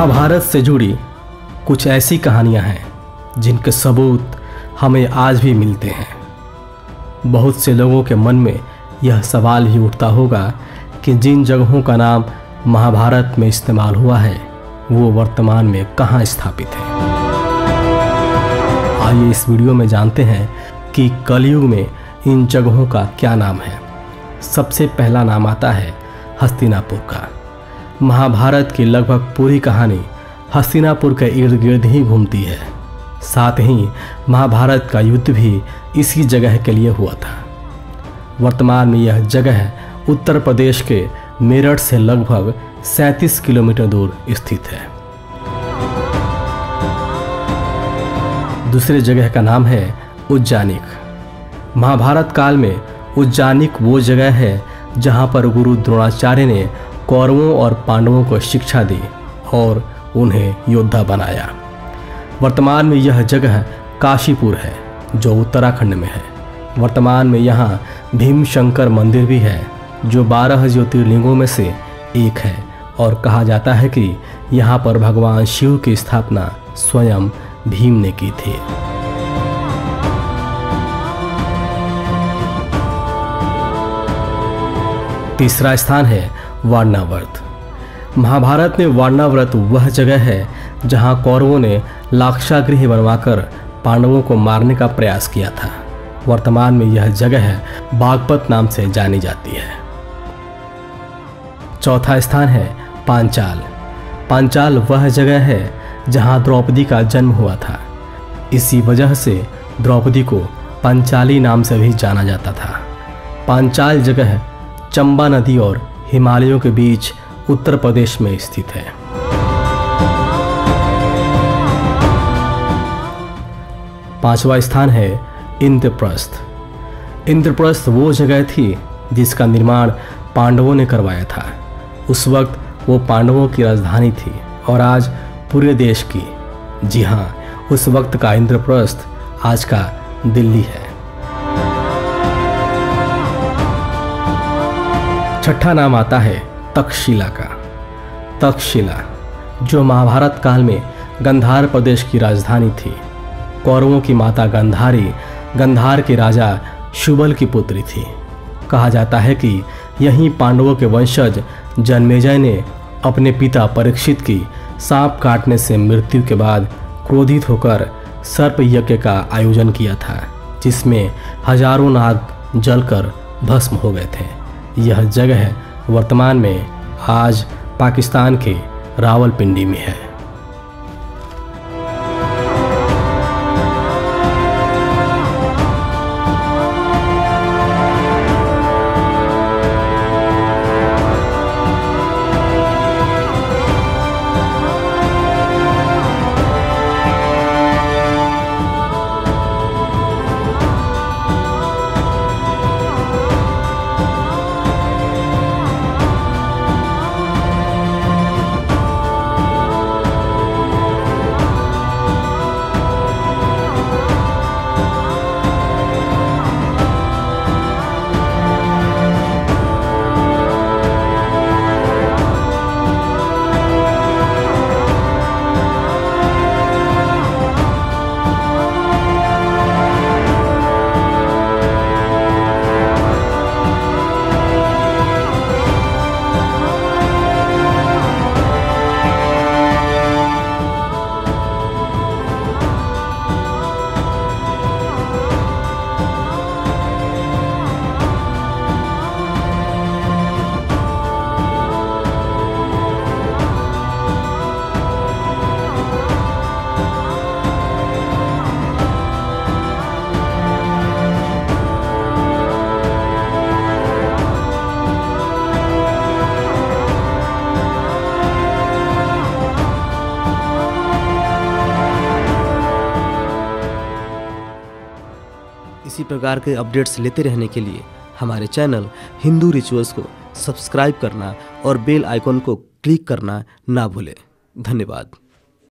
महाभारत से जुड़ी कुछ ऐसी कहानियाँ हैं, जिनके सबूत हमें आज भी मिलते हैं। बहुत से लोगों के मन में यह सवाल ही उठता होगा कि जिन जगहों का नाम महाभारत में इस्तेमाल हुआ है, वो वर्तमान में कहाँ स्थापित है। आइए इस वीडियो में जानते हैं कि कलयुग में इन जगहों का क्या नाम है। सबसे पहला नाम आता है हस्तिनापुर का। महाभारत की लगभग पूरी कहानी हस्तिनापुर के इर्द गिर्द ही घूमती है। साथ ही महाभारत का युद्ध भी इसी जगह के लिए हुआ था। वर्तमान में यह जगह उत्तर प्रदेश के मेरठ से लगभग 37 किलोमीटर दूर स्थित है। दूसरे जगह का नाम है उज्जानिक। महाभारत काल में उज्जानिक वो जगह है जहाँ पर गुरु द्रोणाचार्य ने कौरवों और पांडवों को शिक्षा दी और उन्हें योद्धा बनाया। वर्तमान में यह जगह काशीपुर है, जो उत्तराखंड में है। वर्तमान में यहाँ भीमशंकर मंदिर भी है, जो बारह ज्योतिर्लिंगों में से एक है और कहा जाता है कि यहाँ पर भगवान शिव की स्थापना स्वयं भीम ने की थी। तीसरा स्थान है वारणाव्रत। महाभारत में वारणाव्रत वह जगह है जहाँ कौरवों ने लाक्षागृह बनवाकर पांडवों को मारने का प्रयास किया था। वर्तमान में यह जगह है बागपत नाम से जानी जाती है। चौथा स्थान है पांचाल। पांचाल वह जगह है जहाँ द्रौपदी का जन्म हुआ था। इसी वजह से द्रौपदी को पंचाली नाम से भी जाना जाता था। पांचाल जगह चंबा नदी और हिमालयों के बीच उत्तर प्रदेश में स्थित है। पांचवा स्थान है इंद्रप्रस्थ। इंद्रप्रस्थ वो जगह थी जिसका निर्माण पांडवों ने करवाया था। उस वक्त वो पांडवों की राजधानी थी और आज पूरे देश की, जी हाँ उस वक्त का इंद्रप्रस्थ आज का दिल्ली है। छठा नाम आता है तक्षशिला का। तक्षशिला, जो महाभारत काल में गंधार प्रदेश की राजधानी थी। कौरवों की माता गंधारी, गंधार के राजा शुबल की पुत्री थी। कहा जाता है कि यहीं पांडवों के वंशज जन्मेजय ने अपने पिता परीक्षित की सांप काटने से मृत्यु के बाद क्रोधित होकर सर्प यज्ञ का आयोजन किया था, जिसमें हज़ारों नाग जलकर भस्म हो गए थे। यह जगह वर्तमान में आज पाकिस्तान के रावलपिंडी में है। प्रकार के अपडेट्स लेते रहने के लिए हमारे चैनल हिंदू रिचुअल्स को सब्सक्राइब करना और बेल आइकॉन को क्लिक करना ना भूलें। धन्यवाद।